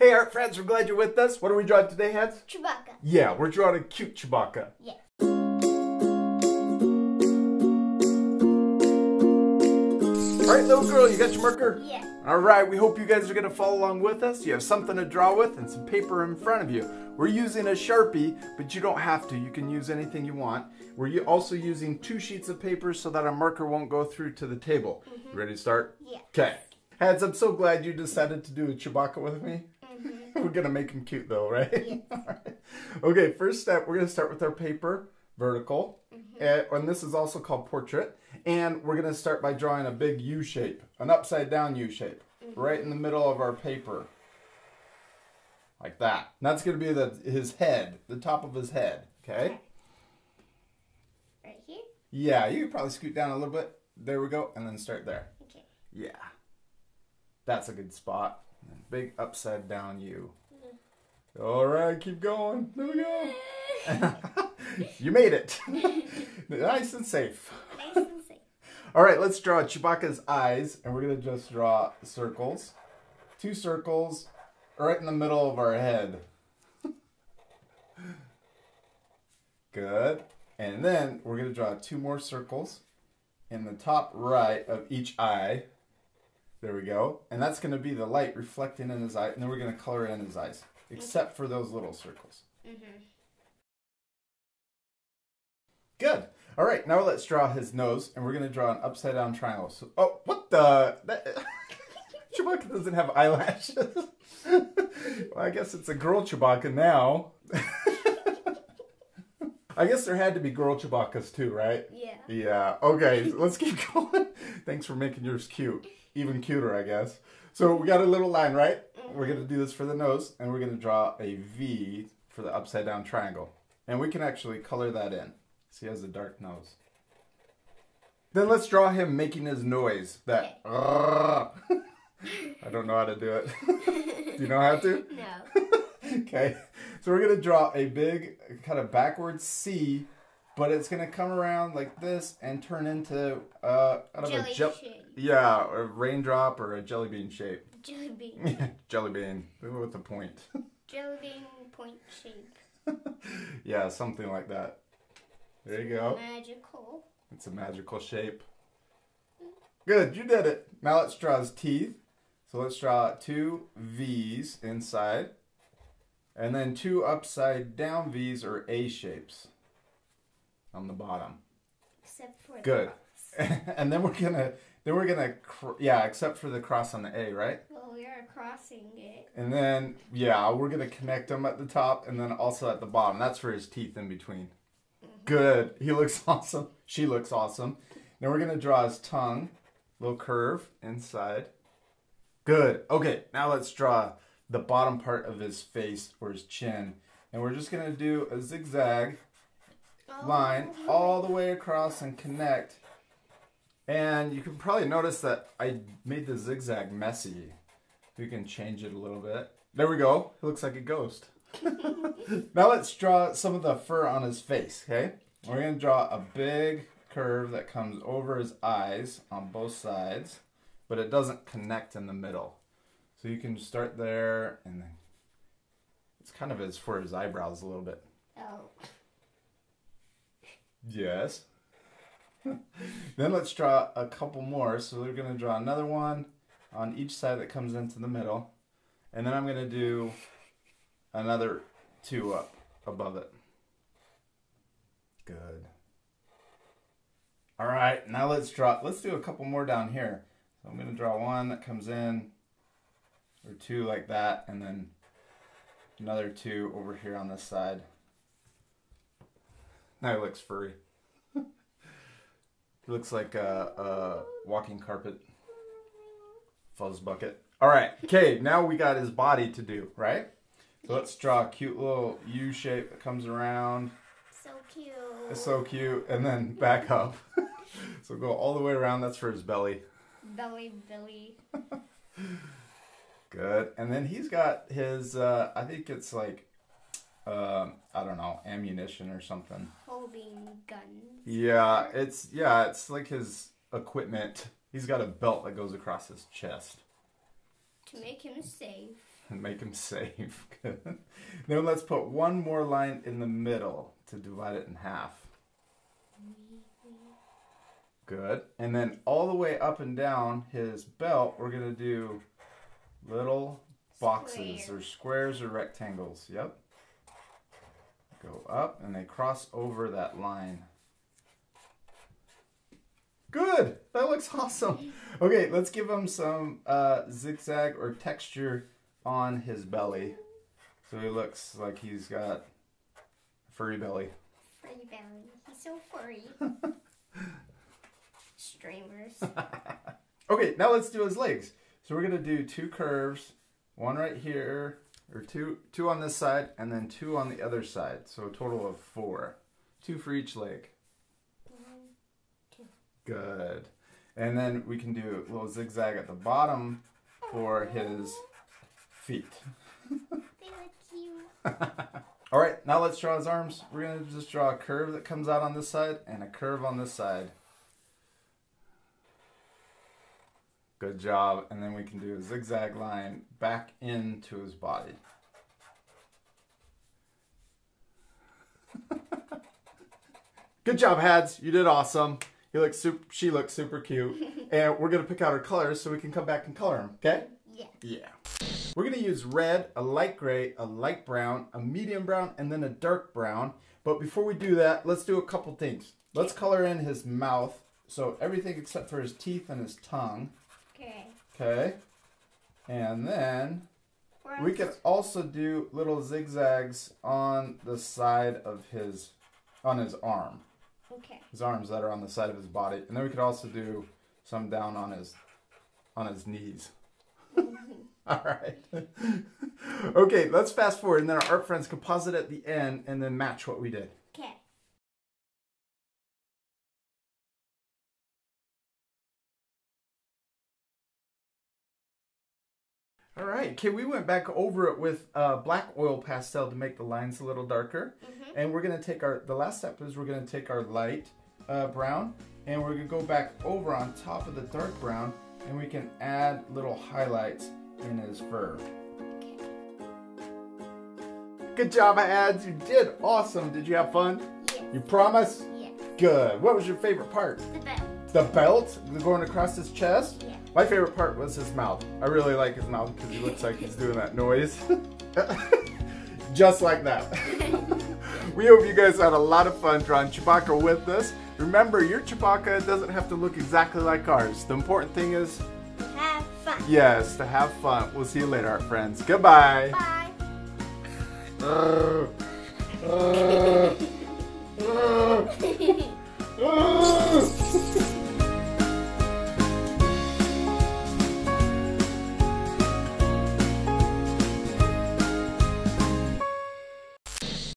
Hey, art friends, we're glad you're with us. What are we drawing today, Heads? Chewbacca. Yeah, we're drawing a cute Chewbacca. Yes. All right, little girl, you got your marker? Yes. All right, we hope you guys are going to follow along with us. You have something to draw with and some paper in front of you. We're using a Sharpie, but you don't have to. You can use anything you want. We're also using two sheets of paper so that our marker won't go through to the table. You ready to start? Yeah. Okay. Heads, I'm so glad you decided to do a Chewbacca with me. We're gonna make him cute though, right? Yes. Right. Okay, first step, we're gonna start with our paper, vertical. Mm-hmm. And, and this is also called portrait. And we're gonna start by drawing a big U shape, an upside down U shape, Mm-hmm. right in the middle of our paper. Like that. And that's gonna be the his head, the top of his head. Okay? Right here. Yeah, you could probably scoot down a little bit. There we go, and then start there. Okay. Yeah. That's a good spot. Big upside down U. All right, keep going. There we go. you made it. nice and safe. Nice and safe. All right, let's draw Chewbacca's eyes, and we're gonna just draw circles. Two circles right in the middle of our head. Good. And then we're gonna draw two more circles in the top right of each eye. There we go. And that's gonna be the light reflecting in his eye, and then we're gonna color in his eyes, except for those little circles. Mm-hmm. Good. All right, now let's draw his nose, and we're gonna draw an upside down triangle. So, oh, what the? That, Chewbacca doesn't have eyelashes. well, I guess it's a girl Chewbacca now. I guess there had to be girl Chewbaccas too, right? Yeah. Yeah. Okay, let's keep going. Thanks for making yours cute. Even cuter, I guess. So we got a little line, right? We're gonna do this for the nose, and we're gonna draw a V for the upside down triangle. And we can actually color that in. See, he has a dark nose. Then let's draw him making his noise. That. I don't know how to do it. do you know how to? No. okay. So we're gonna draw a big kind of backwards C, but it's gonna come around like this and turn into uh kind of Jelly a gel- shape. yeah, a raindrop or a jelly bean shape. Jelly bean. jelly bean with a point. Jelly bean point shape. yeah, something like that. There you go. Magical. It's a magical shape. Good, you did it. Now let's draw his teeth. So let's draw two V's inside. And then two upside down V's or A shapes on the bottom. Except for the Good. and then we're gonna, then we're gonna, cr- yeah, except for the cross on the A, right? Well, we are crossing it. And then, yeah, we're gonna connect them at the top and then also at the bottom. That's for his teeth in between. Mm-hmm. Good. He looks awesome. She looks awesome. Then we're gonna draw his tongue, little curve inside. Good. Okay, now let's draw the bottom part of his face or his chin. And we're just gonna do a zigzag line all the way across and connect. And you can probably notice that I made the zigzag messy. We can change it a little bit. There we go. It looks like a ghost. now let's draw some of the fur on his face, okay? We're to draw a big curve that comes over his eyes on both sides, but it doesn't connect in the middle. So you can start there and then it's kind of as for his eyebrows a little bit. Oh. Yes. then let's draw a couple more. So we're going to draw another one on each side that comes into the middle. And then I'm going to do another two up above it. Good. All right, now let's draw, let's do a couple more down here. So I'm going to draw one that comes in, or two like that, and then another two over here on this side. Now he looks furry. he looks like a, a walking carpet. Fuzz bucket. All right. Okay. Now we got his body to do, right? So let's draw a cute little U shape that comes around. So cute. It's so cute, and then back up. so go all the way around. That's for his belly. Belly, belly. Good. And then he's got his. Uh, I think it's like. Um, I don't know, ammunition or something. Holding guns. Yeah, it's yeah, it's like his equipment. He's got a belt that goes across his chest. To make him safe. and make him safe. Good. then let's put one more line in the middle to divide it in half. Good. And then all the way up and down his belt, we're going to do little boxes Square. or squares or rectangles. Yep. Go up and they cross over that line. Good. That looks awesome. Okay, let's give him some uh, zigzag or texture on his belly. So he looks like he's got a furry belly. Furry belly. He's so furry. Streamers. Okay, now let's do his legs. So we're gonna do two curves, one right here, or two two on this side, and then two on the other side. So a total of four. Two for each leg. Good. And then we can do a little zigzag at the bottom for his feet. All right, now let's draw his arms. We're gonna just draw a curve that comes out on this side and a curve on this side. Good job. And then we can do a zigzag line back into his body. Good job, Hads. You did awesome. He looks super, she looks super cute. and we're gonna pick out our colors so we can come back and color him. Okay? Yeah. Yeah. We're gonna use red, a light gray, a light brown, a medium brown, and then a dark brown. But before we do that, let's do a couple things. Let's color in his mouth. So everything except for his teeth and his tongue. Okay. Okay. And then we can also do little zigzags on the side of his on his arm. Okay. His arms that are on the side of his body. And then we could also do some down on his on his knees. Mm-hmm. All right. okay, let's fast forward and then our art friends can pause it at the end and then match what we did. Right. Okay, we went back over it with uh, black oil pastel to make the lines a little darker. And we're gonna take our, the last step is we're gonna take our light uh, brown and we're gonna go back over on top of the dark brown and we can add little highlights in his fur. Good job, ads. You did awesome. Did you have fun? Yeah. You promise? Yeah. Good. What was your favorite part? The bell. The belt going across his chest? Yeah. My favorite part was his mouth. I really like his mouth because he looks like he's doing that noise. Just like that. we hope you guys had a lot of fun drawing Chewbacca with us. Remember, your Chewbacca doesn't have to look exactly like ours. The important thing is, Have fun. yes, to have fun. We'll see you later, our friends. Goodbye. Bye.